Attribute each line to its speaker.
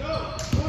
Speaker 1: Go!